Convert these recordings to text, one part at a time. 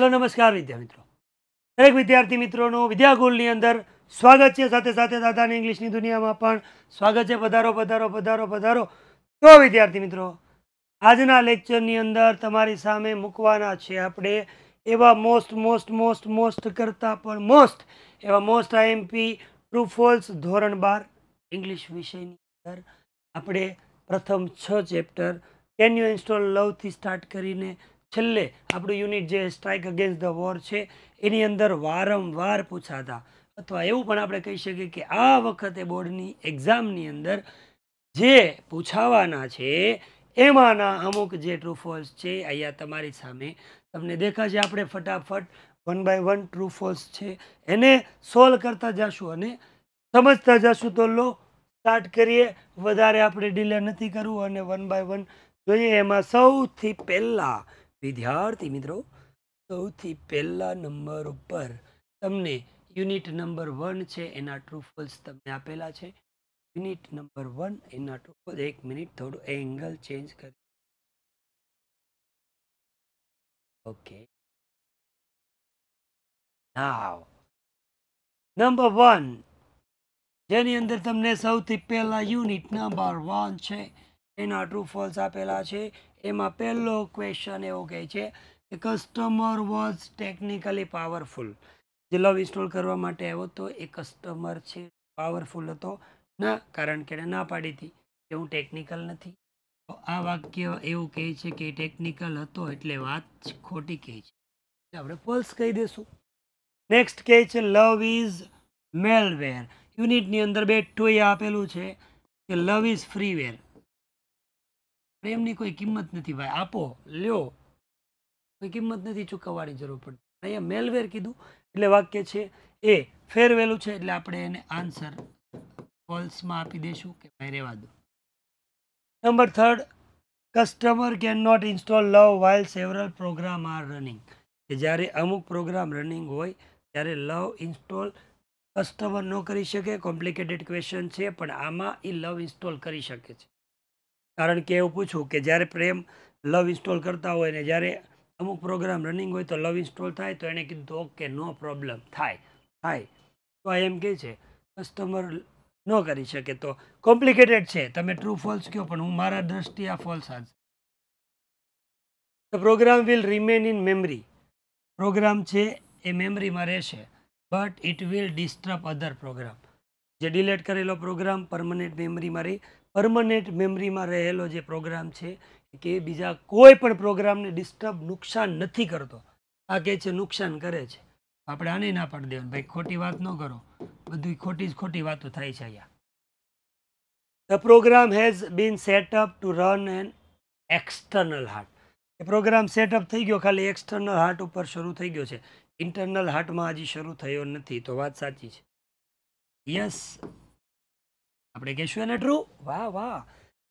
Hello, નમસ્કાર વિદ્યા મિત્રો દરેક વિદ્યાર્થી મિત્રોનું વિદ્યાકુલની અંદર સ્વાગત છે. સાથે સાથે દાદાની ઇંગ્લિશની દુનિયામાં પણ સ્વાગત છે. પધારો પધારો પધારો પધારો. તો વિદ્યાર્થી મિત્રો, આજના લેક્ચરની અંદર તમારી સામે મૂકવાના છે આપણે એવા મોસ્ટ મોસ્ટ મોસ્ટ મોસ્ટ કરતાં પણ મોસ્ટ એવા મોસ્ટ આઈએમપી ટ્રુ ફોલ્સ ધોરણ બાર ઇંગ્લિશ વિષયની અંદર આપણે પ્રથમ છ ચેપ્ટર કેન યુ ઇન્સ્ટોલ લવથી સ્ટાર્ટ કરીને છેલ્લે આપણું યુનિટ જે સ્ટ્રાઇક અગેન્સ્ટ ધ વોર છે, એની અંદર વારંવાર પૂછાતા. અથવા એવું પણ આપણે કહી શકીએ કે આ વખતે બોર્ડની એક્ઝામની અંદર જે પૂછાવાના છે, એમાંના અમુક જે ટ્રુ ફોલ્સ છે, અહીંયા તમારી સામે તમને દેખાશે. આપણે ફટાફટ one by one true false છે, એને સોલ્વ કરતા જશું અને સમજતા જશું. તો લો સ્ટાર્ટ કરીએ. વધારે આપણે ડીલે નથી કરવું અને વન બાય વન જોઈએ. એમાં સૌથી પહેલાં વિદ્યાર્થી મિત્રો, સૌથી પહેલા નંબર ઉપર તમને યુનિટ નંબર વન છે, એના ટ્રુ તમને આપેલા છે. યુનિટ નંબર વન, એના ટ્રુ એક મિનિટ થોડું એંગલ ચેન્જ કરી. ઓકે. નંબર વન, જેની અંદર તમને સૌથી પહેલા યુનિટ નંબર વન છે એના ટ્રુ ફોલ્સ આપેલા છે. એમાં પહેલો ક્વેશ્ચન એવો કહે છે કે કસ્ટમર વોઝ ટેકનિકલી પાવરફુલ જે લવ ઇન્સ્ટોલ કરવા માટે આવ્યો હતો એ કસ્ટમર છે પાવરફુલ હતો. ના, કારણ કે એણે ના પાડી હતી કે હું ટેકનિકલ નથી. તો આ વાક્ય એવું કહે છે કે ટેકનિકલ હતો એટલે વાત ખોટી કહે છે. આપણે ફોલ્સ કહી દઈશું નેક્સ્ટ કહે છે લવ ઇઝ મેલવેર યુનિટની અંદર બે ટોય આપેલું છે કે લવ ઇઝ ફ્રીવેર પ્રેમની કોઈ કિંમત નથી ભાઈ. આપો, લ્યો. કોઈ કિંમત નથી, ચૂકવવાની જરૂર પડતી. અહીંયા મેલવેર કીધું, એટલે વાક્ય છે એ, ફેરવેલું છે, એટલે આપણે એને આન્સર ફોલ્સમાં આપી દઈશું કે ભાઈ રહેવા દો. Number third customer can not install love while several program are running કે જ્યારે અમુક પ્રોગ્રામ રનિંગ હોય, ત્યારે લવ ઇન્સ્ટોલ કસ્ટમર ન કરી શકે. કોમ્પ્લિકેટેડ ક્વેશ્ચન છે, પણ આમાં એ લવ ઇન્સ્ટોલ કરી શકે છે. કારણ કે એવું પૂછું કે જ્યારે પ્રેમ લવ ઇન્સ્ટોલ કરતા હોય ને જ્યારે અમુક પ્રોગ્રામ રનિંગ હોય તો લવ ઇન્સ્ટોલ થાય, તો એણે કીધું ઓકે, નો પ્રોબ્લેમ, થાય થાય. તો આ એમ કહે છે, કસ્ટમર ન કરી શકે તો કોમ્પ્લિકેટેડ છે, તમે ટ્રુ ફોલ્સ કહો, પણ હું મારા દ્રષ્ટિએ આ false answer the program will remain in memory program છે એ મેમરીમાં રહેશે but it will disturb other program જે ડિલેટ કરેલો પ્રોગ્રામ પરમનન્ટ મેમરીમાં રહી પરમનન્ટ મેમરીમાં રહેલો જે પ્રોગ્રામ છે, કે બીજા કોઈ પણ પ્રોગ્રામને ડિસ્ટર્બ નુકસાન નથી કરતો. આ કહે છે નુકસાન કરે છે. આપણે આને ના પાડી દેવાનું. ભાઈ, ખોટી વાત ન કરો. બધી ખોટી જ ખોટી વાતો થાય છે અહીંયા. The program has been set up to run an external hard A program setup થઈ ગયો ખાલી એક્સટર્નલ હાર્ટ ઉપર શરૂ થઈ ગયો છે. ઇન્ટરનલ હાર્ટમાં હજી શરૂ થયો નથી. તો વાત સાચી છે. યસ આપણે કહીશું એને ટ્રુ વાહ વાહ.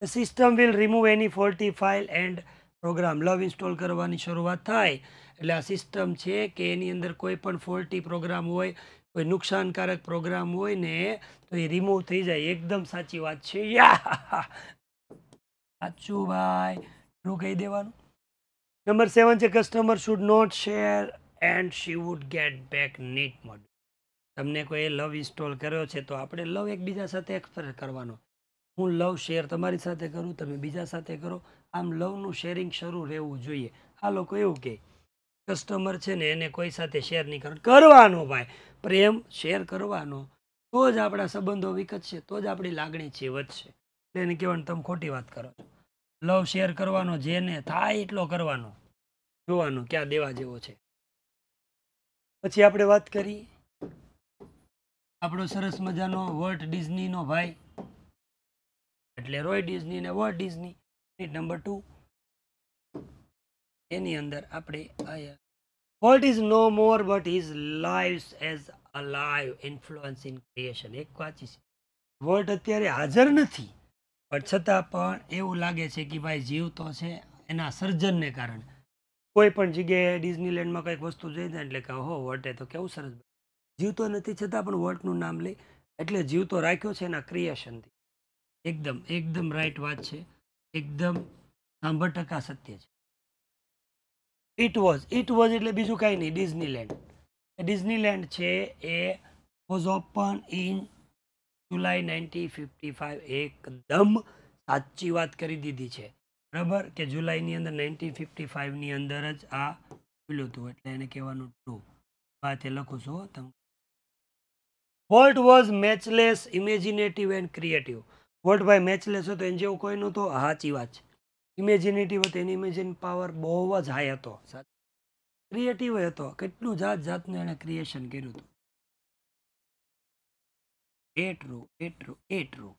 System will remove any faulty file and program love install કરવાની શરૂઆત થાય. એટલે આ સિસ્ટમ છે કે એની અંદર કોઈ પણ ફોલ્ટી પ્રોગ્રામ હોય, કોઈ નુકસાનકારક પ્રોગ્રામ હોય ને, તો એ રિમૂવ થઈ જાય. એકદમ સાચી વાત છે. યા સાચું ભાઈ. ટ્રુ કહી દેવાનું. નંબર સેવન છે customer should not share and she would get back neat mode તમને કોઈ લવ ઇન્સ્ટોલ કર્યો છે, તો આપણે લવ એકબીજા સાથે એક્સપ્રેસ કરવાનો. હું લવ શેર તમારી સાથે કરું, તમે બીજા સાથે કરો. આમ લવનું શેરિંગ શરૂ રહેવું જોઈએ. આ લોકો એવું કહે કસ્ટમર છે ને, એને કોઈ સાથે શેર નહીં કરવાનું કરવાનો ભાઈ. પ્રેમ શેર કરવાનો. તો જ આપણા સંબંધો વિકસશે, તો જ આપણી લાગણી છે વધશે એને કહેવાનું, તમે ખોટી વાત કરો છો. લવ શેર કરવાનો, જેને થાય એટલો કરવાનો. જોવાનું, ક્યાં દેવા જેવો છે. પછી આપણે વાત કરી આપણો સરસ મજાનો વર્ટ ડિઝનીનો ભાઈ. એટલે રોય ડિઝની ને વર્ટ ડિઝની નંબર ટુ એની અંદર આપણે what is no more but is lives as a live influence in creation એક વાંચી છે. વર્ટ અત્યારે હાજર નથી. પણ છતાં પણ એવું લાગે છે કે ભાઈ જીવ તો છે એના સર્જનને કારણે. કોઈ પણ જગ્યાએ ડિઝનીલેન્ડમાં કંઈક વસ્તુ જોઈ જાય એટલે કે હો વર્ટે તો કેવું સરસ જીવતો નથી છતાં પણ વર્ટનું નામ લઈ એટલે જીવતો રાખ્યો છે એના ક્રિએશનથી. એકદમ એકદમ રાઈટ વાત છે. એકદમ સાંભળ ટકા સત્ય છે. ઇટ વોઝ ઇટ વોઝ એટલે બીજું કાંઈ નહીં ડિઝનીલેન્ડ ડિઝનીલેન્ડ છે, એ was open in July nineteen fifty five એકદમ સાચી વાત કરી દીધી છે. બરાબર? કે જુલાઈની અંદર નાઇન્ટીન ફિફ્ટી ફાઇવની અંદર જ આ ખુલ્યું હતું, એટલે એને કહેવાનું ટ્રુ વાત એ લખું છું તમે Walt was matchless imaginative and creative Walt ભાઈ મેચલેસ હતો, એને જેવું કોઈ નહોતો, સાચી વાત છે. ઇમેજિનેટિવ હતો, એની ઇમેજિન પાવર બહુ જ હાઈ હતો. ક્રિએટિવ હતો, કેટલું જાત જાતનું એણે ક્રિએશન કર્યું હતું. એ ટ્રુ એ true A true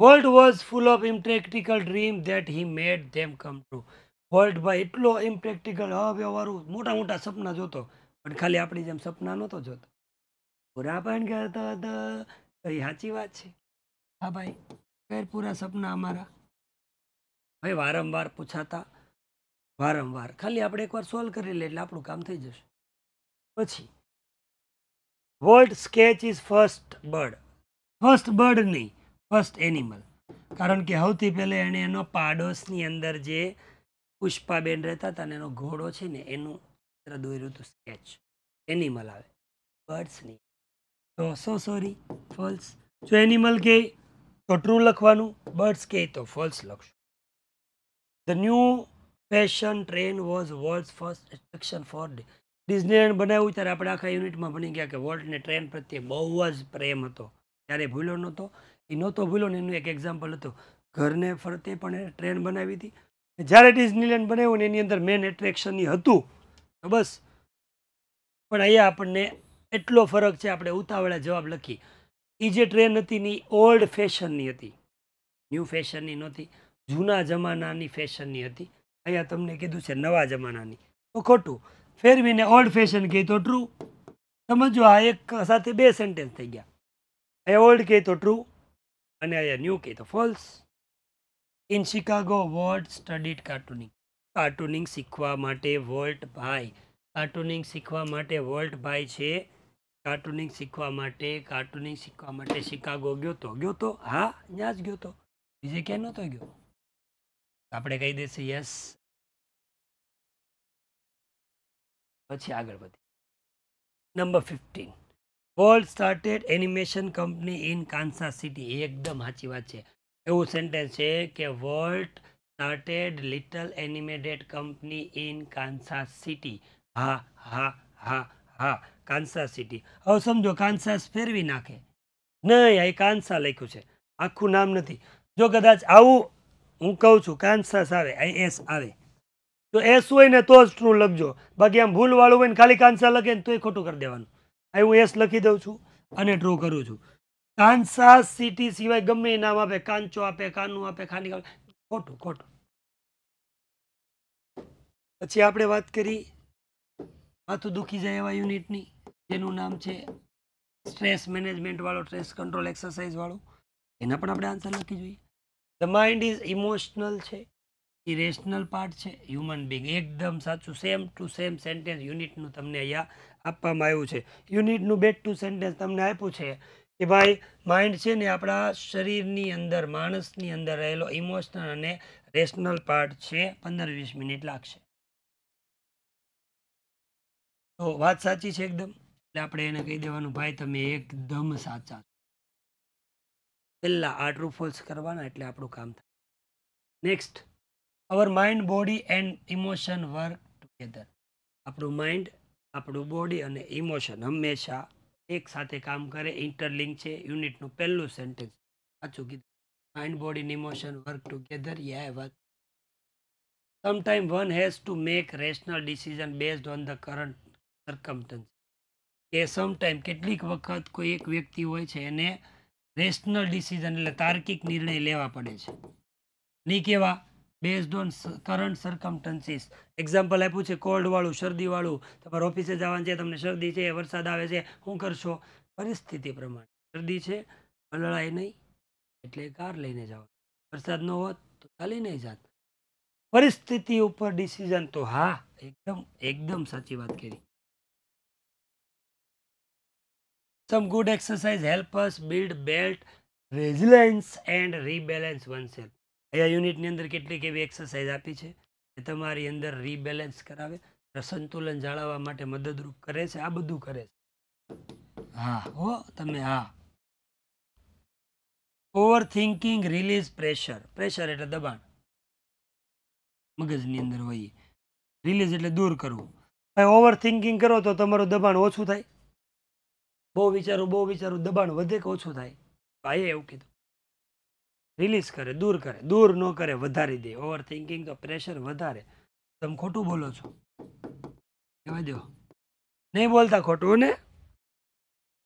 Walt was full of impractical dream that he made them come true Walt ભાઈ એટલો ઇમ્પ્રેક્ટિકલ અવ્યવહારું મોટા મોટા સપના જોતો. પણ ખાલી આપણી જેમ સપના નહોતો જોતો. પૂરા પણ હતો. એ સાચી વાત છે. હા ભાઈ ફેર પૂરા સપના અમારા. ભાઈ વારંવાર પૂછાતા, વારંવાર. ખાલી આપણે એકવાર સોલ્વ કરી લે એટલે આપણું કામ થઈ જશે. પછી Walt sketch is first bird first bird નહીં ફર્સ્ટ એનિમલ કારણ કે સૌથી પહેલાં એણે એનો પાડોશની અંદર જે પુષ્પાબેન રહેતા હતા ને એનો ઘોડો છે ને, એનું ચિત્ર દોર્યું હતું સ્કેચ એનિમલ આવે. બર્ડ્સ નહીં. તો સો સોરી, ફોલ્સ. જો એનિમલ કે તો ટ્રુ લખવાનું, બર્ડ્સ કે તો ફોલ્સ લખશું. The new fashion train was Walt first attraction for Disneyland બનાવ્યું ત્યારે આપણે આખા યુનિટમાં ભણી ગયા કે વર્લ્ડને ટ્રેન પ્રત્યે બહુ જ પ્રેમ હતો. ત્યારે ભૂલ્યો નહોતો. એ નહોતો ભૂલ્યો ને એનું એક એક્ઝામ્પલ હતું. ઘરને ફરતે પણ ટ્રેન બનાવી હતી. જ્યારે ડિઝનીલેન્ડ બનાવ્યું ને એની અંદર મેન એટ્રેક્શન હતું. તો બસ. પણ અહીંયા આપણને એટલો ફરક છે, આપણે ઉતાવળે જવાબ લખી. એ જે ટ્રેન હતી ને ઓલ્ડ ફેશનની હતી. ન્યૂ ફેશનની નહોતી. જૂના જમાનાની ફેશનની હતી. અહીંયા તમને કીધું છે, નવા જમાનાની. તો ખોટું. ફેરવીને ઓલ્ડ ફેશન કહે તો ટ્રુ સમજો, આ એક સાથે બે સેન્ટેન્સ થઈ ગયા. અહીંયા ઓલ્ડ કહે તો ટ્રુ અને અહીંયા ન્યૂ કહે તો false in Chicago Walt studied cartooning cartooning શીખવા માટે વોલ્ટ ભાઈ. કાર્ટુનિંગ શીખવા માટે વોલ્ટ ભાઈ છે કાર્ટુનિંગ શીખવા માટે, કાર્ટુનિંગ શીખવા માટે શિકાગો ગયો તો? ગયો તો? હા, ત્યાં જ ગયો તો. બીજે ક્યાં નહોતો ગયો? આપણે કહી દઈશું યસ. પછી આગળ વધી. Number fifteen Walt started animation company in Kansas City એકદમ સાચી વાત છે. એવું સેન્ટેન્સ છે કે Walt started little animated company in Kansas City હા હા હા હા. Kansas City. હવે સમજો, કાન્સાસ ફેરવી નાખે. નહીં, આ કાન્સા લખ્યું છે. આખું નામ નથી. જો કદાચ આવું હું કહું છું, કાન્સાસ આવે અહીં એસ આવે. તો એસ હોય ને તો જ ટ્રુ લખજો. બાકી આમ ભૂલવાળું હોય ને ખાલી કાન્સા લખે ને તોય ખોટું કરી દેવાનું. અહીં હું એસ લખી દઉં છું અને ટ્રુ કરું છું. કાન્સાસ સિટી સિવાય ગમે એ નામ આપે. કાંચો આપે, કાનું આપે, ખાલી ખોટું ખોટું. પછી આપણે વાત કરી. માથું દુખી જાય એવા યુનિટની. જેનું નામ છે સ્ટ્રેસ મેનેજમેન્ટ વાળો, સ્ટ્રેસ કંટ્રોલ એક્સરસાઇઝ વાળો. એના પણ આપણે આન્સર લખી જોઈએ. ધ માઇન્ડ ઇઝ ઇમોશનલ છે. ઇરેશનલ રેશનલ પાર્ટ છે. હ્યુમન બિંગ એકદમ સાચું સેમ ટુ સેમ સેન્ટેન્સ યુનિટનું તમને અહીંયા આપવામાં આવ્યું છે. યુનિટનું બેટ ટુ સેન્ટેન્સ તમને આપ્યું છે કે ભાઈ માઇન્ડ છે ને આપણા શરીરની અંદર, માણસની અંદર રહેલો ઇમોશનલ અને રેશનલ પાર્ટ છે. પંદર વીસ મિનિટ લાગશે. તો વાત સાચી છે એકદમ? એટલે આપણે એને કહી દેવાનું, ભાઈ, તમે એકદમ સાચા પહેલા આ ટ્રુ ફોલ્સ કરવાના એટલે આપણું કામ થાય. Next our mind body and emotion work together આપણું માઇન્ડ આપણું બોડી અને ઇમોશન હંમેશા એક સાથે કામ કરે ઇન્ટરલિંક છે યુનિટનું પહેલું સેન્ટેન્સ સાચું કીધું? Mind body emotion work together yeah work sometime one has to make rational decision based on the current circumstance કે સમટાઈમ કેટલીક વખત કોઈ એક વ્યક્તિ હોય છે એને રેશનલ ડિસિઝન એટલે તાર્કિક નિર્ણય લેવા પડે છે. નહીં કેવા? Based on current circumstances example આપ્યું છે કોલ્ડવાળું શરદીવાળું તમારે ઓફિસે જવાનું છે, તમને શરદી છે, વરસાદ આવે છે, શું કરશો? પરિસ્થિતિ પ્રમાણે. શરદી છે, અલળાય નહીં, એટલે કાર લઈને જાઓ વરસાદ ન હોત તો ચાલી નહીં જાત. પરિસ્થિતિ ઉપર ડિસિઝન તો હા, એકદમ એકદમ સાચી વાત કરી. Some good exercise help us build belt resilience and rebalance oneself. અહીંયા યુનિટની અંદર કેટલીક એવી એક્સરસાઇઝ આપી છે એ તમારી અંદર રીબેલેન્સ કરાવે સંતુલન જાળવવા માટે મદદરૂપ કરે છે. આ બધું કરે છે. હા. હો તમે હા. Over thinking release pressure pressure એટલે દબાણ. મગજની અંદર હોય રિલીઝ એટલે દૂર કરવું. ભાઈ ઓવર થિંકિંગ કરો તો તમારું દબાણ ઓછું થાય. બહુ વિચારું બહુ વિચારું, દબાણ વધે કે ઓછું થાય? ભાઈએ એવું કીધું. રિલીઝ કરે, દૂર કરે, દૂર ન કરે, વધારી દે. ઓવર થિંકિંગ તો પ્રેશર વધારે. તમે ખોટું બોલો છો. કહેવા દો. નહીં બોલતા ખોટું, ને?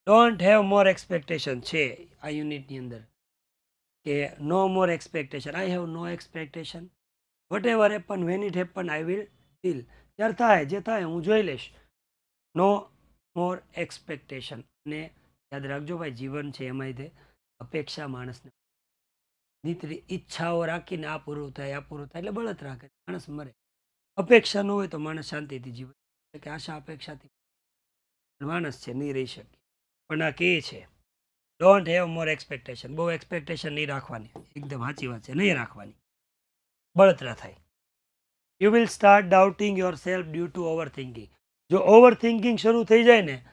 ડોન્ટ હેવ મોર એક્સપેક્ટેશન છે આ યુનિટની અંદર. કે no more expectation I have no expectation what ever happen when it happen I will deal જ્યારે થાય, જે થાય, હું જોઈ લઈશ. નો મોર એક્સપેક્ટેશન અને યાદ રાખજો ભાઈ, જીવન છે એમાંય તે અપેક્ષા માણસને. નીતરી ઈચ્છાઓ રાખીને આ પૂરું થાય, આ પૂરું થાય, એટલે બળત રાખે, માણસ મરે. અપેક્ષા ન હોય તો માણસ શાંતિથી જીવન કે આશા અપેક્ષાથી. માણસ છે, નહીં રહી શકે. પણ આ કે છે ડોન્ટ હેવ મોર એક્સપેક્ટેશન બહુ એક્સપેક્ટેશન નહીં રાખવાની. એકદમ સાચી વાત છે, નહીં રાખવાની. બળતરા થાય. You will start doubting your self due to over thinking જો ઓવર થિંકિંગ શરૂ થઈ જાય ને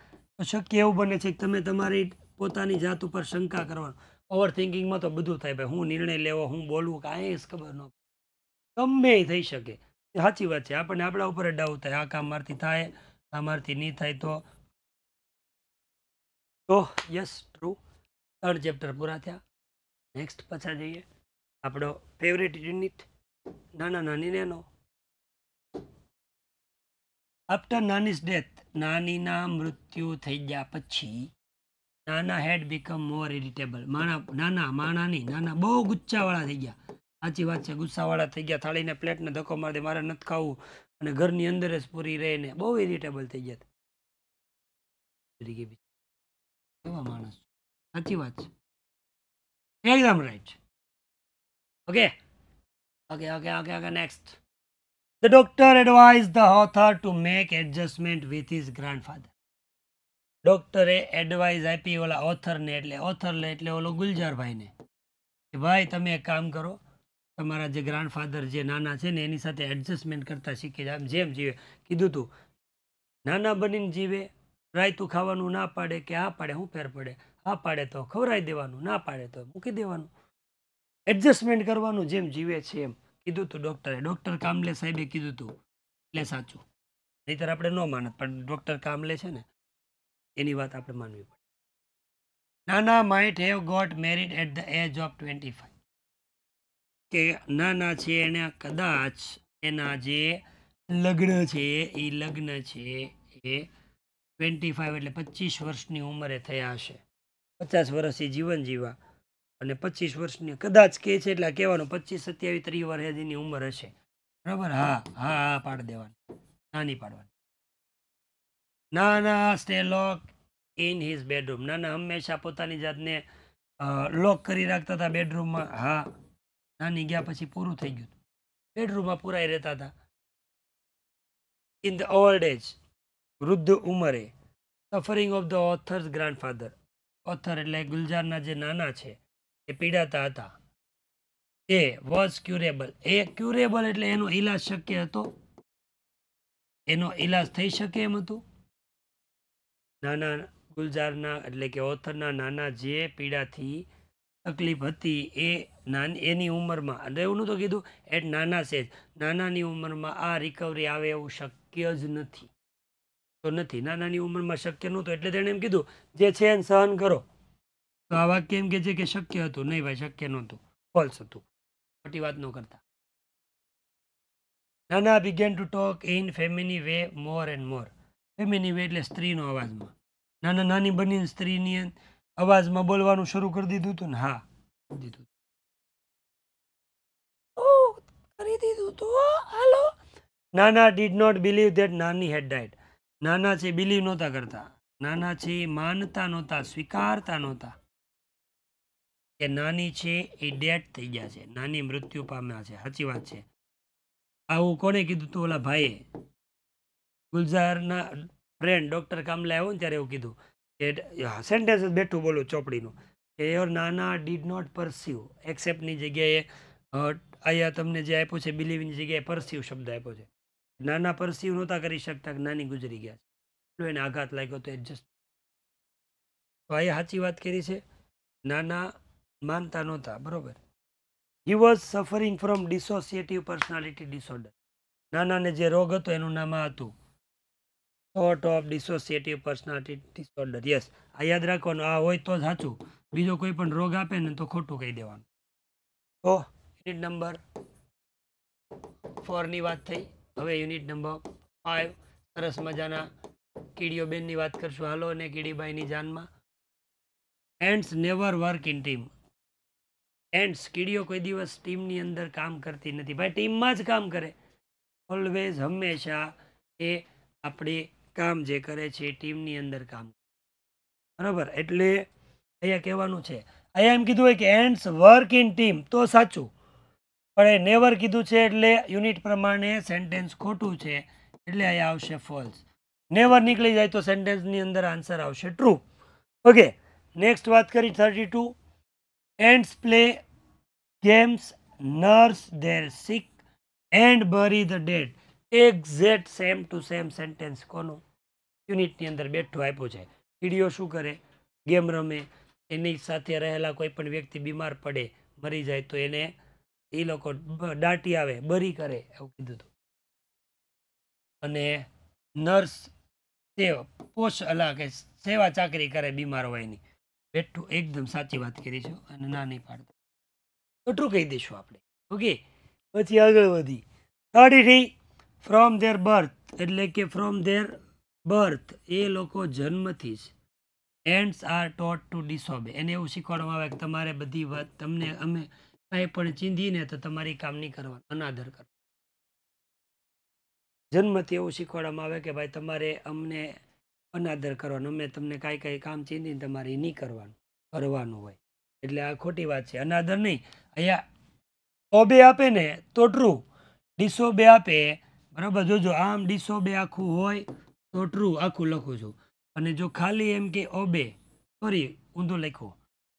શક્ય એવું બને છે કે તમે તમારી પોતાની જાત ઉપર શંકા કરવાનું. ઓવર થિંકિંગમાં તો બધું થાય, ભાઈ, હું નિર્ણય લેવો, હું બોલવું, કાંઈ જ ખબર ન ગમે થઈ શકે. સાચી વાત છે. આપણને આપણા ઉપર ડાઉટ થાય. આ કામ મારથી થાય, આ મારથી નહીં થાય તો. તો યસ ટ્રુ ત્રણ ચેપ્ટર પૂરા થયા. નેક્સ્ટ પાછા જઈએ. આપણો ફેવરેટ યુનિટ નાના નાની નેનો આફ્ટર નાનીઝ ડેથ નાનીના મૃત્યુ થઈ ગયા પછી નાના હેડ બીકમ મોર ઇરિટેબલ માણા, નાના, માણાની, નાના બહુ ગુચ્છાવાળા થઈ ગયા. સાચી વાત છે, ગુસ્સાવાળા થઈ ગયા, થાળીને પ્લેટને ધક્કો મારી દે, મારે નથી ખાવું. અને ઘરની અંદર જ પૂરી રહીને બહુ ઇરિટેબલ થઈ ગયા. કેવા માણસ. સાચી વાત છે. એકદમ right okay okay okay okay okay next The doctor advised the author to make adjustment with his grandfather. ડોક્ટરે એડવાઇસ આપી ઓલા ઓથરને એટલે ઓથરને એટલે ઓલો ગુલજારભાઈને કે ભાઈ તમે એક કામ કરો, તમારા જે ગ્રાન્ડફાધર જે નાના છે ને એની સાથે એડજસ્ટમેન્ટ કરતા શીખી જાય આમ જેમ જીવે કીધું તું, નાના બનીને જીવે, રાયતું ખાવાનું ના પાડે કે આ પાડે શું ફેર પડે, આ પાડે તો ખવરાઈ દેવાનું, ના પાડે તો મૂકી દેવાનું. એડજસ્ટમેન્ટ કરવાનું જેમ જીવે છે એમ. કીધું તું ડૉક્ટરે. ડૉક્ટર કામલે સાહેબે કીધું તું. એટલે સાચું. નહીતર આપણે ન માનત, પણ ડૉક્ટર કામલે છે ને, એની વાત આપણે માનવી પડે. Nana might have got married at the age of twenty five કે નાના છે, એને કદાચ એના જે લગ્ન છે એ લગ્ન છે, એ ટ્વેન્ટી ફાઈવ એટલે પચીસ વર્ષની ઉંમરે થયા હશે. પચાસ વર્ષથી જીવન જીવા. અને પચીસ વર્ષની કદાચ કે છે એટલે કહેવાનું પચીસ સત્યાવીસ ત્રીસ વર્ષ એની ઉંમર હશે. બરાબર? હા હા હા, પાડી દેવાની. નાની પાડવાની. Nana stay lock in his bedroom ના ના, હંમેશા પોતાની જાતને લોક કરી રાખતા હતા બેડરૂમમાં હા. નાની ગયા પછી પૂરું થઈ ગયું બેડરૂમમાં પુરાઈ રહેતા હતા. ઇન ધ ઓલ્ડ એજ વૃદ્ધ ઉંમરે suffering of the author's grandfather author એટલે ગુલજારના જે નાના છે એ પીડાતા હતા. એ વોઝ ક્યુરેબલ એ ક્યુરેબલ એટલે એનો ઈલાજ શક્ય હતો? એનો ઈલાજ થઈ શકે એમ હતું? નાના ગુલજારના એટલે કે ઓથરના નાના જે પીડાથી તકલીફ હતી, એ નાની, એની ઉંમરમાં અને એવું નહોતું કીધું એટ નાના સેજ નાનાની ઉંમરમાં આ રિકવરી આવે એવું શક્ય જ નથી. તો નથી. નાનાની ઉંમરમાં શક્ય નહોતું, એટલે તેણે એમ કીધું, જે છે એને સહન કરો. તો આ વાક્ય એમ કે છે કે શક્ય હતું. નહીં ભાઈ, શક્ય નહોતું. ફોલ્સ હતું. ખોટી વાત ન કરતા. Nana began to talk in feminine way more and more feminine way એટલે સ્ત્રીનો અવાજમાં. નાના, નાની બની સ્ત્રીની અવાજમાં બોલવાનું શરૂ કરી દીધું હતું ને? હા દીધું કરી દીધું હાલો. નાના ડીડ નોટ બિલીવ ધેટ નાની હેડ ડાઇટ નાના છે બિલીવ નહોતા કરતા. નાના છે, માનતા નહોતા, સ્વીકારતા નહોતા. કે નાની છે એ ડેડ થઈ ગયા છે. નાની મૃત્યુ પામ્યા છે. સાચી વાત છે. આવું કોને કીધું તું ઓલા ભાઈએ? ગુલઝારના ફ્રેન્ડ ડૉક્ટર કામલે આવ્યો ને ત્યારે એવું કીધું કે સેન્ટેન્સ બેઠું બોલું ચોપડીનું કે યોર નાના ડીડ નોટ પરસ્યુ એક્સેપ્ટની જગ્યાએ અહીંયા તમને જે આપ્યું છે બિલીવની જગ્યાએ પરસ્યુ શબ્દ આપ્યો છે. નાના પરસ્યુ નહોતા કરી શકતા કે નાની ગુજરી ગયા છે. એટલું એને આઘાત લાગ્યો તો એડજસ્ટ તો અહીંયા સાચી વાત કરી છે. નાના માનતા નહોતા, બરોબર? He was suffering from dissociative personality disorder નાનાને જે રોગ હતો એનું નામ હતું. Thought of dissociative personality disorder yes આ યાદ રાખવાનું, આ હોય તો સાચું. બીજો કોઈ પણ રોગ આપે ને તો ખોટું કહી દેવાનું. તો યુનિટ નંબર ફોરની વાત થઈ. હવે યુનિટ નંબર ફાઇવ સરસ મજાના કીડીઓ બેનની વાત કરશું. હાલો અને કીડીબાઈની જાનમાં. Ants never work in team ants કીડીઓ કોઈ દિવસ ટીમની અંદર કામ કરતી નથી. ભાઈ, ટીમમાં જ કામ કરે. ઓલવેઝ હંમેશા એ આપણે કામ જે કરે છે ટીમની અંદર કામ બરાબર? એટલે અહીંયા કહેવાનું છે. અહીંયા એમ કીધું હોય કે એન્ડ્સ વર્ક ઇન ટીમ તો સાચું. પણ એ નેવર કીધું છે એટલે યુનિટ પ્રમાણે સેન્ટેન્સ ખોટું છે એટલે અહીંયા આવશે ફોલ્સ નેવર નીકળી જાય તો સેન્ટેન્સની અંદર આન્સર આવશે ટ્રુ ઓકે નેક્સ્ટ વાત કરી thirty two ants play games nurse their sick and bury the dead exact same to same sentence કોનું? યુનિટની અંદર બેઠું આપ્યું છે. કીડીઓ શું કરે? ગેમ રમે. એની સાથે રહેલા કોઈ પણ વ્યક્તિ બીમાર પડે, મરી જાય, તો એને એ લોકો દાટી આવે, બરી કરે, એવું કીધું હતું અને નર્સ તે પોષ અલા કે સેવા ચાકરી કરે બીમાર હોય એની બેઠું, એકદમ સાચી વાત કરી છે અને ના નહીં પાડતો ખોટું કહી દઈશું આપણે. ઓકે, પછી આગળ વધી. Thirty three from their birth એટલે કે ફ્રોમ ધેર બર્થ એ લોકો જન્મથી જ ants are taught to disobey એને એવું શીખવાડવામાં આવે કે તમારે બધી વાત તમને અમે કાંઈ પણ ચીંધીને તો તમારી કામ નહીં કરવાનું, અનાદર કરો જન્મથી એવું શીખવાડવામાં આવે કે ભાઈ તમારે અમને અનાદર કરવાનો. મેં તમને કાંઈ કાંઈ કામ ચીંધીને તમારે નહીં કરવાનું કરવાનું હોય. એટલે આ ખોટી વાત છે. અનાદર નહીં. અહીંયા ઓબે આપે ને તો ટ્રુ ડિસોબે આપે. બરાબર? જોજો, આમ ડીસો બે આખું હોય તો ટ્રુ આખું લખું છું. અને જો ખાલી એમ કે ઓબે સોરી, ઊંધું લખ્યું.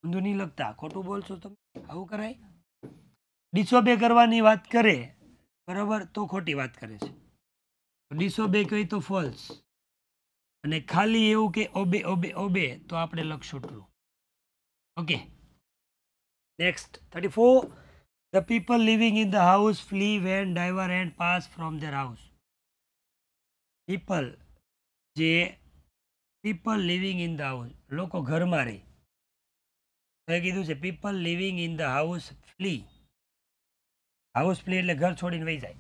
ઊંધું નહીં લખતા. ખોટું બોલશો તમે આવું કરાય? ડિસોબે કરવાની વાત કરે, બરાબર? તો ખોટી વાત કરે છે. ડિસોબે કહી તો ફોલ્સ અને ખાલી એવું કે ઓબે ઓબે ઓબે, તો આપણે લખશું true okay. Next thirty four the people living in the house flee when driver ants pass from their house people જે people living in the house લોકો ઘરમાં રહે. એ કીધું છે people living in the house flee house flee એટલે ઘર છોડીને વહી જાય.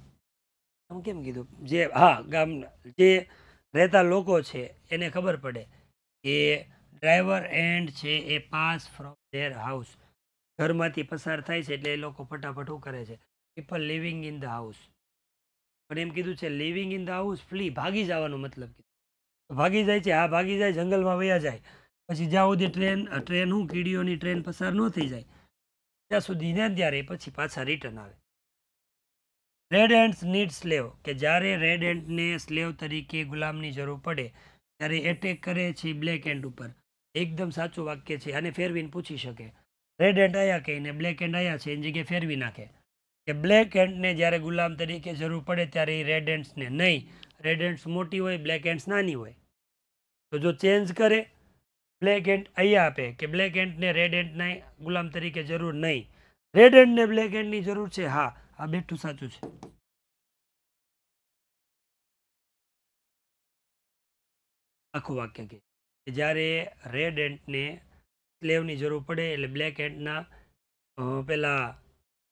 આમ કેમ કીધું? જે, હા, ગામ, જે રહેતા લોકો છે, એને ખબર પડે કે ડ્રાઈવર એન્ડ છે એ પાસ ફ્રોમ ધેર હાઉસ ઘરમાંથી પસાર થાય છે એટલે એ લોકો ફટાફટ શું કરે છે? People living in the house પણ એમ કીધું છે living in the house flee ભાગી જવાનો મતલબ કીધું ભાગી જાય છે, હા ભાગી જાય, જંગલમાં વયા જાય. પછી જ્યાં સુધી ટ્રેન ટ્રેન હું કીડીઓની ટ્રેન પસાર ન થઈ જાય, ત્યાં સુધી ને ત્યારે પછી પાછા રિટર્ન આવે. રેડ એન્ડ્સ નીડ સ્લેવ કે જ્યારે રેડ એન્ડને સ્લેવ તરીકે ગુલામની જરૂર પડે, ત્યારે એટેક કરે છે બ્લેક એન્ડ ઉપર. એકદમ સાચું વાક્ય છે અને ફેરવીને પૂછી શકે. રેડ એન્ડ આયા કહીને બ્લેક એન્ડ આયા છે, એની જગ્યાએ ફેરવી નાખે. કે બ્લેક એન્ડને જ્યારે ગુલામ તરીકે જરૂર પડે, ત્યારે એ રેડ એન્ડ્સને નહીં. રેડ એન્ડ્સ મોટી હોય બ્લેક એન્ડ્સ નાની હોય. તો જો ચેન્જ કરે બ્લેક એન્ડ અહીંયા આપે કે બ્લેક એન્ડને રેડ એન્ડના ગુલામ તરીકે જરૂર નહીં. રેડ એન્ડને બ્લેક એન્ડની જરૂર છે? હા. આ બેઠું સાચું છે. આખું વાક્ય કે જ્યારે રેડ એન્ટને સ્લેવની જરૂર પડે એટલે બ્લેક એન્ટના પેલા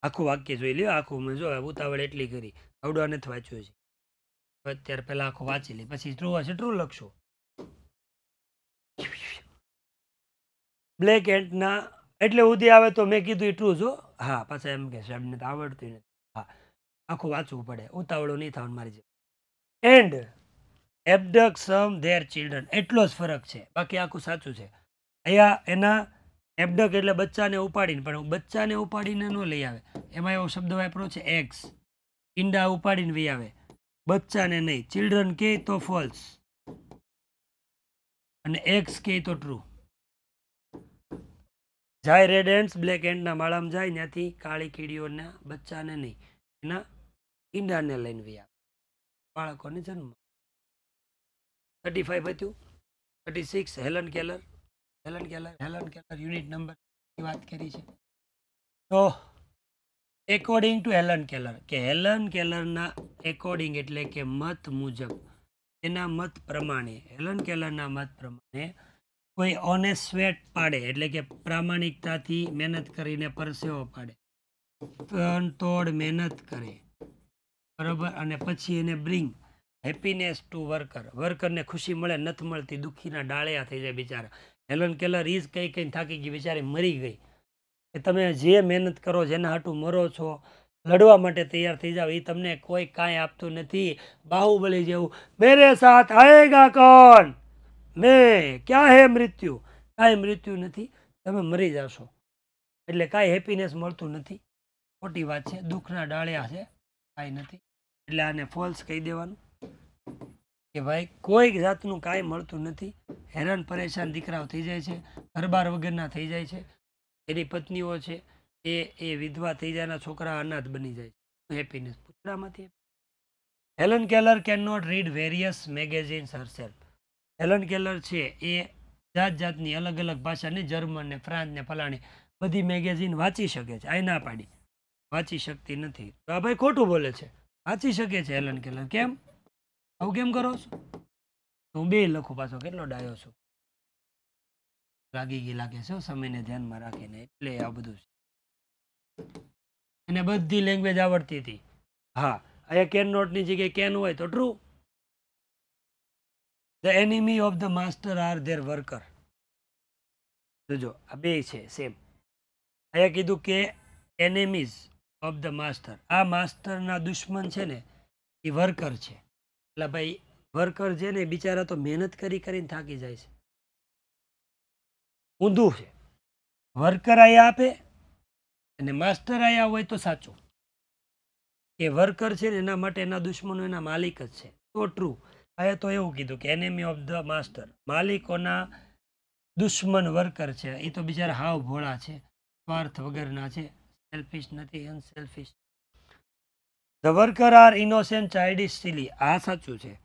આખું વાક્ય જોઈ લ્યો, આખું મેં જો ઉતાવળ એટલી કરી. આવડવા નથી વાંચ્યું છે અત્યારે પહેલાં આખું વાંચી લે. પછી ટ્રુ હશે ટ્રુ લખશો. બ્લેક એન્ટના એટલે સુધી આવે તો મેં કીધું એ ટ્રુ જો હા. પાછા એમ કે સાહેબને તો આવડતું નથી. આખું વાંચવું પડે, ઉતાવળું નહીં થવાનું મારી જેમ. Ants abduct some their children એટલો જ ફરક છે. બાકી આખું સાચું છે. અહીંયા એના એબડક એટલે બચ્ચાને ઉપાડીને, પણ બચ્ચાને ઉપાડીને ન લઈ આવે. એમાં એવો શબ્દ વાપરો છે, એક્સ. ઈંડા ઉપાડીને વી આવે. બચ્ચાને નહીં. ચિલ્ડ્રન કે તો ફોલ્સ અને એક્સ કે તો ટ્રુ જાય રેડ એન્ડ્સ બ્લેક એન્ડના માળામાં જાય, ત્યાંથી કાળી કીડીઓના બચ્ચાને નહીં. એના ઈંડાને લઈને વ્યા બાળકોને જન્મ થર્ટી ફાઈવ હતું. Thirty six Helen Keller Helen Keller Helen Keller unit number વાત કરી છે. તો એકોર્ડિંગ ટુ હેલન કેલર કે હેલન કેલરના એકોર્ડિંગ એટલે કે મત મુજબ, એના મત પ્રમાણે હેલન કેલરના મત પ્રમાણે કોઈ ઓનેસ્ટ સ્વેટ પાડે, એટલે કે પ્રામાણિકતાથી મહેનત કરીને પરસેવો પાડે. તન તોડ મહેનત કરે. બરાબર? અને પછી એને બ્રિંગ હેપીનેસ ટુ વર્કર વર્કરને ખુશી મળે, નથી મળતી, દુઃખીના ડાળિયા થઈ જાય બિચારા. હેલન કેલર ઈજ કંઈ કંઈ થાકી ગઈ, બિચારી મરી ગઈ. કે તમે જે મહેનત કરો, જેના હાટું મરો છો, લડવા માટે તૈયાર થઈ જાઓ એ તમને કોઈ કાંઈ આપતું નથી. બાહુબલી જેવું, મેરે સાથ આયેગા કોણ? મેં? ક્યાં હે મૃત્યુ? કાંઈ મૃત્યુ નથી. તમે મરી જશો. એટલે કાંઈ હેપીનેસ મળતું નથી. ખોટી વાત છે, દુઃખના ડાળ્યા છે, કાંઈ નથી. એટલે આને ફોલ્સ કહી દેવાનું કે ભાઈ, કોઈ જાતનું કાંઈ મળતું નથી. હેરાન પરેશાન દીકરાઓ થઈ જાય છે, ઘરબાર વગરના થઈ જાય છે, એની પત્નીઓ છે, એ એ વિધવા થઈ જાયના છોકરા અનાથ બની જાય છે. Happiness પૂછડામાંથી Helen Keller can not read various magazines herself Helen Keller છે, એ જાત જાતની અલગ અલગ ભાષાને જર્મન ને ફ્રાન્સ ને ફલાણી બધી મેગેઝિન વાંચી શકે છે આ ના પાડી. વાંચી શકતી નથી. તો આ ભાઈ ખોટું બોલે છે. વાંચી શકે છે હેલન કેલર કેમ? આવું કેમ કરો છો? હું બે લખું પાછો. કેટલો ડાયો છું? લાગી ગઈ લાગે છે સમયને ધ્યાનમાં રાખીને. એટલે આ બધું છે. એને બધી લેંગ્વેજ આવડતી હતી. હા, અહીંયા કેન નોટની જગ્યાએ કેન હોય તો true the enemy of the master are their worker જોજો આ બે છે સેમ અહીંયા કીધું કે એનિમીઝ ઓફ ધ માસ્ટર આ માસ્ટરના દુશ્મન છે ને, એ વર્કર છે. એટલે ભાઈ, વર્કર છે ને બિચારા તો મહેનત કરી કરીને થાકી જાય છે. ઊંધું છે. વર્કર આયા આપે અને માસ્ટર આયા હોય તો સાચું. એ વર્કર છે ને, એના માટે એના દુશ્મનો એના માલિક જ છે. તો ટ્રુ આયા તો એવું કીધું કે એનેમી ઓફ ધ માસ્ટર માલિકોના દુશ્મન વર્કર છે. એ તો બિચારા હાવ ભોળા છે. સ્વાર્થ વગરના છે. સેલ્ફિશ નથી unselfish the worker are innocent childish silly આ સાચું છે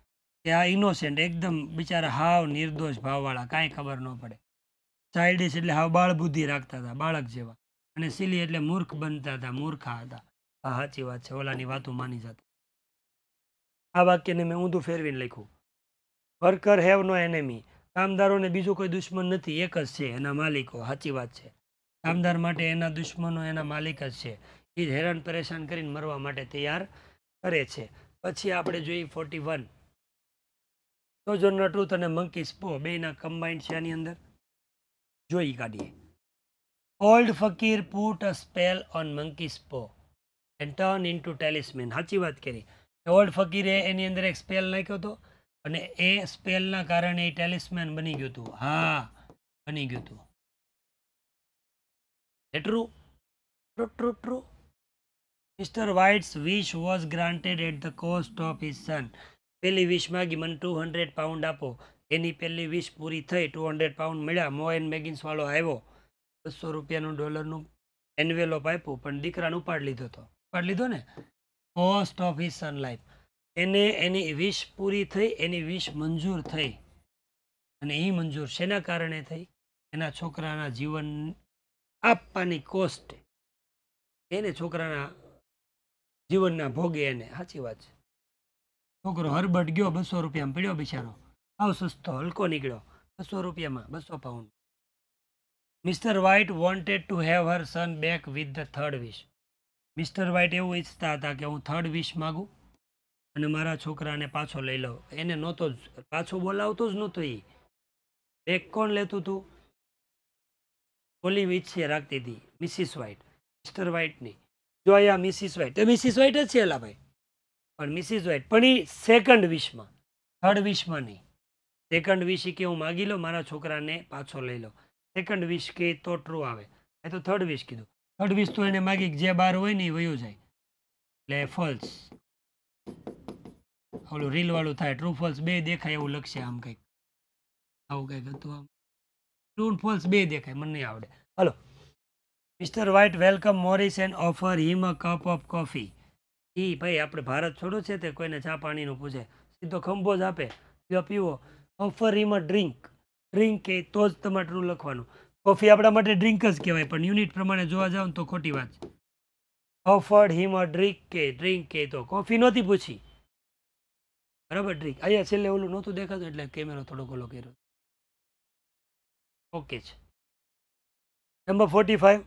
કે આ ઇનોસેન્ટ એકદમ બિચારા હાવ નિર્દોષ ભાવવાળા, કાંઈ ખબર ન પડે. ચાઇલ્ડિશ એટલે હાવ બાળ બુદ્ધિ રાખતા હતા, બાળક જેવા. અને સિલી એટલે મૂર્ખ બનતા હતા, મૂર્ખા હતા. હા સાચી વાત છે, ઓલાની વાતો માની જતા. આ વાક્યને મેં ઊંધું ફેરવીને લખ્યું. વર્કર હેવ નો એનેમી કામદારોને બીજું કોઈ દુશ્મન નથી, એક જ છે એના માલિકો, સાચી વાત છે. કામદાર માટે એના દુશ્મનો એના માલિક જ છે. એ હેરાન પરેશાન કરીને મરવા માટે તૈયાર કરે છે. પછી આપણે જોઈએ ફોર્ટી વન જો ટ્રુથ અને મંકી સ્પો બેના કમ્બાઇન્ડ છે આની અંદર. જોઈ કાઢીએ. Old fakir put a spell on monkey's paw and turn in to talisman સાચી વાત કરી. ઓલ્ડ ફકીરે એની અંદર એક સ્પેલ નાખ્યો હતો અને એ સ્પેલના કારણે એ ટેલિસમેન બની ગયું હતું હા, બની ગયું હતું એ true true true true mister White's wish was granted at the cost of his son પેલી વિશ માગી, મને ટુ હંડ્રેડ પાઉન્ડ આપો. એની પહેલી વિશ પૂરી થઈ ટુ હંડ્રેડ પાઉન્ડ મળ્યા. મોએન મેગિન્સવાળો આવ્યો. બસો રૂપિયાનું ડોલરનું એન્વેલોપ આપ્યું, પણ દીકરાને ઉપાડ લીધો હતો ઉપાડ લીધો ને? Cost of his son life એને એની વિશ પૂરી થઈ, એની વિશ મંજૂર થઈ. અને એ મંજૂર શેના કારણે થઈ? એના છોકરાના જીવન આપવાની કોસ્ટ એને છોકરાના જીવનના ભોગે એને. સાચી વાત છે. છોકરો હરબટ ગયો, બસો રૂપિયામાં પડ્યો બિચારો. આવ સસ્તો હલકો નીકળ્યો. બસો રૂપિયામાં બસો pound mister White wanted to have her son back with the third wish mister White એવું ઈચ્છતા હતા કે હું થર્ડ વિશ માગું અને મારા છોકરાને પાછો લઈ લઉં. એને નહોતો જ, પાછો બોલાવતો જ નહોતો એ બેક કોણ લેતું હતું ઓલી ઈચ્છે રાખતી હતી, મિસિસ વ્હાઇટ, મિસ્ટર વ્હાઇટની. જો અહીંયા મિસિસ વ્હાઇટ તો મિસિસ વ્હાઇટ જ છે એલા ભાઈ. પણ મિસિસ વ્હાઇટ, પણ એ સેકન્ડ વિશમાં થર્ડ વિશમાં નહીં. સેકન્ડ વિશ કે હું માગી લો મારા છોકરાને પાછો લઈ લો સેકન્ડ વિશ કે તો ટ્રુ આવે. એ તો થર્ડ વિશ કીધું. થર્ડ વિશ તો એને માગી જે બાર હોય ને એ વયું જાય. એટલે ફોલ્સ ઓલું રીલવાળું થાય ટ્રુ ફોલ્સ બે દેખાય એવું લખશે આમ કંઈક. આવું કંઈક હતું આમ. ટ્રુ ફોલ્સ બે દેખાય, મને નહીં આવડે. Hello. Mister White, welcome Morris and offer him a cup of coffee. એ ભાઈ, આપણે ભારત છોડો છે તે, કોઈને ચા પાણીનું પૂછે. સીધો ખંભો જ આપે. જો પીવો. Offer him a drink. Drink કે તો જ તમારે ટ્રુ લખવાનું. કોફી આપણા માટે ડ્રિંક જ કહેવાય, પણ યુનિટ પ્રમાણે જોવા જાવ તો ખોટી વાત છે. ઓફર્ડ હિમ અ ડ્રિંક કે ડ્રિંક કે તો કોફી નહોતી પૂછી. બરાબર, ડ્રિંક. અહીંયા છેલ્લે ઓલું નહોતું દેખાતું, એટલે કેમેરો થોડોક ઓલો કર્યો. ઓકે છે. Number forty five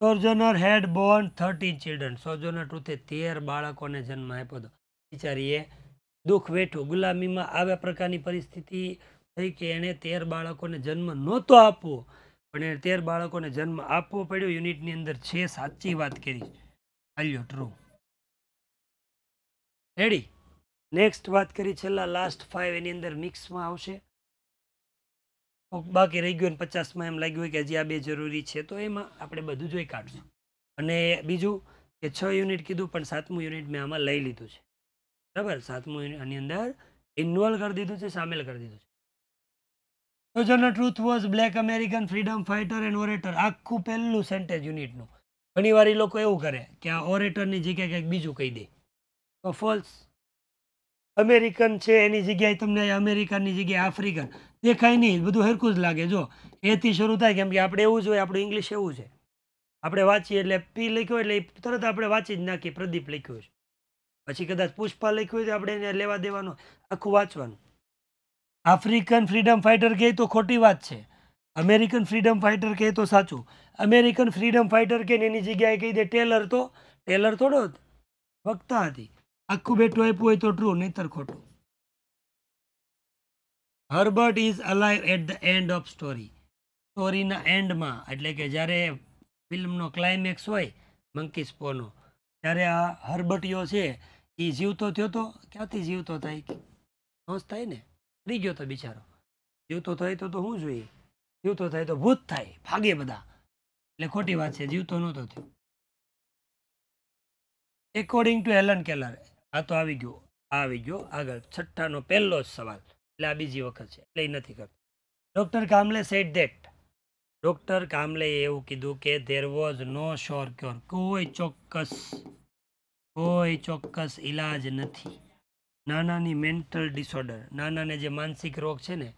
Sojourner had born thirteen children Sojourner ટ્રુથે તેર બાળકોને જન્મ આપ્યો હતો. બિચારીએ દુઃખ વેઠું. ગુલામીમાં આવ્યા પ્રકારની પરિસ્થિતિ થઈ કે એણે તેર બાળકોને જન્મ નહોતો આપવો. પણ એણે તેર બાળકોને જન્મ આપવો પડ્યો. યુનિટની અંદર છે સાચી વાત કરી. હાલ્યો ટ્રુ રેડી નેક્સ્ટ વાત કરી. છેલ્લા લાસ્ટ ફાઇવ એની અંદર મિક્સમાં આવશે. બાકી રહી ગયું પચાસમાં એમ લાગ્યું કે હજી આ બે જરૂરી છે, તો એમાં આપણે બધું જોઈ કાઢશું. અને બીજું કે છ યુનિટ કીધું, પણ સાતમું યુનિટ મેં આમાં લઈ લીધું છે. બરાબર? સાતમું યુનિટ આની અંદર ઇન્વોલ્વ કરી દીધું છે, સામેલ કરી દીધું છે. General Truth was black American freedom fighter and orator આખું પહેલું સેન્ટેજ યુનિટનું ઘણી વાર એ લોકો એવું કરે કે આ ઓરેટરની જગ્યાએ કંઈક બીજું કહી દે. તો ફોલ્સ અમેરિકન છે, એની જગ્યાએ તમને અમેરિકનની જગ્યાએ આફ્રિકન. દેખાય નહીં, બધું હરખું જ લાગે. જો, એથી શરૂ થાય કેમ કે આપણે એવું જ હોય, આપણું ઇંગ્લિશ એવું છે. આપણે વાંચીએ એટલે પી લખ્યું એટલે તરત આપણે વાંચી જ નાખીએ, પ્રદીપ લખ્યું છે. પછી કદાચ પુષ્પા લખ્યું હોય તો આપણે એને લેવા દેવાનું, આખું વાંચવાનું. આફ્રિકન ફ્રીડમ ફાઇટર કહે તો ખોટી વાત છે. અમેરિકન ફ્રીડમ ફાઇટર કહે તો સાચું. અમેરિકન ફ્રીડમ ફાઇટર કે એની જગ્યાએ કહી દે ટેલર તો, ટેલર થોડો વક્તા હતી. આખું બેઠું આપ્યું હોય તો ટ્રુ નહીતર ખોટું. Herbert is alive at the end of story. સ્ટોરીના એન્ડમાં, એટલે કે જ્યારે ફિલ્મનો ક્લાઇમેક્સ હોય, મંકી સ્પોનો, ત્યારે આ હર્બર્ટિયો છે એ જીવતો થયો તો, ક્યાંથી જીવતો થાય? નોસ થાય ને? મરી ગયો તો બિચારો. જીવતો થાય તો તો શું જોઈએ? જીવતો થાય તો ભૂત થાય, ભાગે બધા. એટલે ખોટી વાત છે, જીવતો નહોતો થયો. એકોર્ડિંગ ટુ એલન કેલર આ તો આવી ગયો આવી ગયો. આગળ છઠ્ઠાનો પહેલો જ સવાલ. એટલે આ બીજી વખત છે. એટલે નથી કરતો. ડૉક્ટર કામલે સેટ ધેટ ડૉક્ટર કામલે એવું કીધું કે there was no sure cure કોઈ ચોક્કસ કોઈ ચોક્કસ ઈલાજ નથી. નાનાની મેન્ટલ ડિસઓર્ડર નાનાને જે માનસિક રોગ છે ને,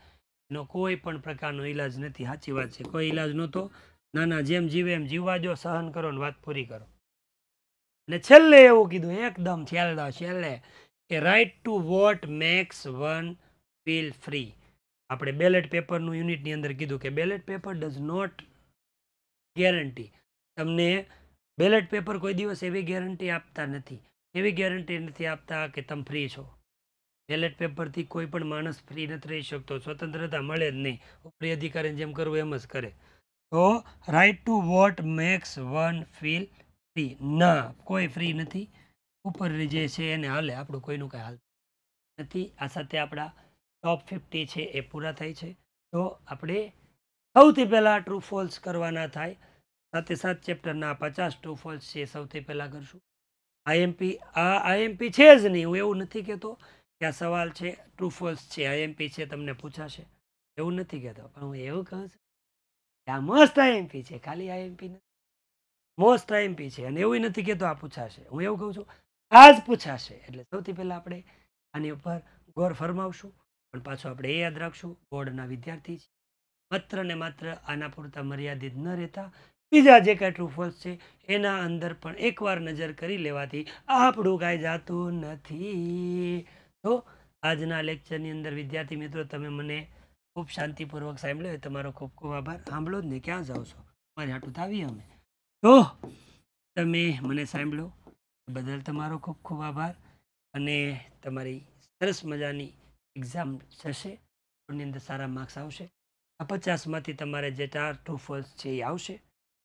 એનો કોઈ પણ પ્રકારનો ઈલાજ નથી. સાચી વાત છે. કોઈ ઈલાજ નહોતો. નાના જેમ જીવે એમ જીવવા જો સહન કરો ને વાત પૂરી કરો. અને છેલ્લે એવું કીધું, એકદમ છેલ્લો, છેલ્લે, કે right to vote makes one feel free આપણે બેલેટ પેપરનું યુનિટની અંદર કીધું કે ballot paper does not guarantee તમને બેલેટ પેપર કોઈ દિવસ એવી ગેરંટી આપતા નથી. એવી ગેરંટી નથી આપતા કે તમે ફ્રી છો. બેલેટ પેપરથી કોઈ પણ માણસ ફ્રી નથી રહી શકતો. સ્વતંત્રતા મળે જ નહીં. ઉપરી અધિકારીને જેમ કરવું એમ જ કરે. તો right to vote makes one feel free ના, કોઈ ફ્રી નથી. ઉપર જે છે એને હાલે, આપણું કોઈનું કાંઈ હાલ નથી. આ સાથે આપણા ટોપ ફિફ્ટી છે એ પૂરા થાય છે. તો આપણે સૌથી પહેલાં ટ્રુ ફોલ્સ કરવાના થાય. સાથે સાત ચેપ્ટરના પચાસ ટ્રુ ફોલ્સ છે સૌથી પહેલાં કરશું. આઈએમપી આ આઈએમપી છે જ નહીં. હું એવું નથી કહેતો કે આ સવાલ છે ટ્રુ ફોલ્સ છે આઈએમપી છે, તમને પૂછાશે. એવું નથી કહેતો. પણ હું એવું કહું છું આ મસ્ત આઈએમપી છે. ખાલી આઈએમપી નથી. મોસ્ટ આઈએમપી છે. અને એવું નથી કહેતો આ પૂછાશે. હું એવું કહું છું, આ જ પૂછાશે. એટલે સૌથી પહેલાં આપણે આની ઉપર ગોર ફરમાવશું. પણ પાછું આપણે એ યાદ રાખશું બોર્ડના વિદ્યાર્થી છે. માત્ર ને માત્ર આના પૂરતા મર્યાદિત ન રહેતા. બીજા જે કાંઈ ટ્રુ ફોલ્સ છે, એના અંદર પણ એકવાર નજર કરી લેવાથી આપણું કાંઈ જાતું નથી. તો આજના લેક્ચરની અંદર વિદ્યાર્થી મિત્રો, તમે મને ખૂબ શાંતિપૂર્વક સાંભળ્યો તમારો ખૂબ ખૂબ આભાર. સાંભળો જ ને ક્યાં જાઓ છો? મારી હાટું તો આવીએ અમે. તો તમે મને સાંભળો. બદલ તમારો ખૂબ ખૂબ આભાર અને તમારી સરસ મજાની એક્ઝામ જશે એની અંદર સારા માર્ક્સ આવશે. આ પચાસમાંથી તમારે જે ચાર ટુ ફર્સ્ટ છે એ આવશે.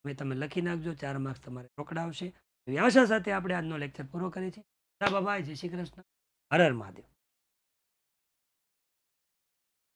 હવે તમે લખી નાખજો, ચાર માર્ક્સ તમારે રોકડા આવશે. એવી આશા સાથે આપણે આજનો લેક્ચર પૂરો કરીએ છીએ. બાબા, જય શ્રી કૃષ્ણ. હર હર મહાદેવ.